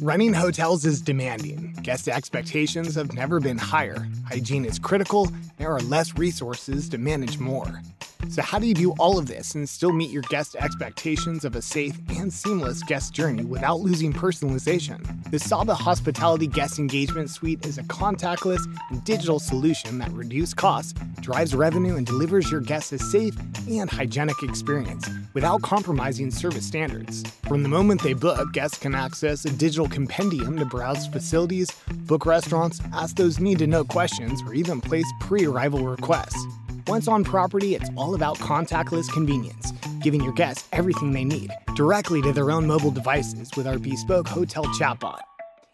Running hotels is demanding. Guest expectations have never been higher. Hygiene is critical. There are less resources to manage more. So, how do you do all of this and still meet your guest expectations of a safe and seamless guest journey without losing personalization? The Saba Hospitality Guest Engagement Suite is a contactless and digital solution that reduces costs, drives revenue, and delivers your guests a safe and hygienic experience without compromising service standards. From the moment they book, guests can access a digital compendium to browse facilities, book restaurants, ask those need to know questions, or even place pre arrival requests. Once on property, it's all about contactless convenience, giving your guests everything they need directly to their own mobile devices with our bespoke hotel chatbot.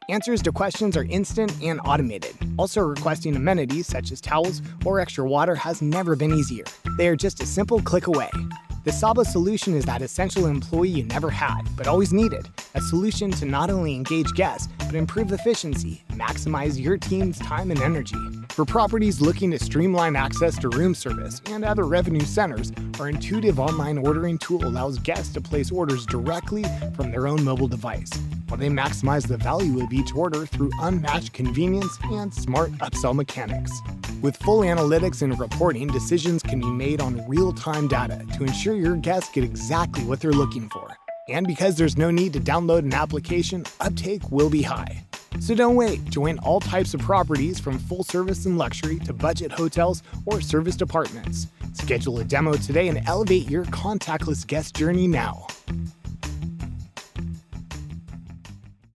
Answers to questions are instant and automated. Also, requesting amenities such as towels or extra water has never been easier. They are just a simple click away. The Saba solution is that essential employee you never had, but always needed. A solution to not only engage guests, but improve efficiency, maximize your team's time and energy. For properties looking to streamline access to room service and other revenue centers, our intuitive online ordering tool allows guests to place orders directly from their own mobile device, while they maximize the value of each order through unmatched convenience and smart upsell mechanics. With full analytics and reporting, decisions can be made on real time data to ensure your guests get exactly what they're looking for. And because there's no need to download an application, uptake will be high. So don't wait. Join all types of properties from full service and luxury to budget hotels or service departments. Schedule a demo today and elevate your contactless guest journey now.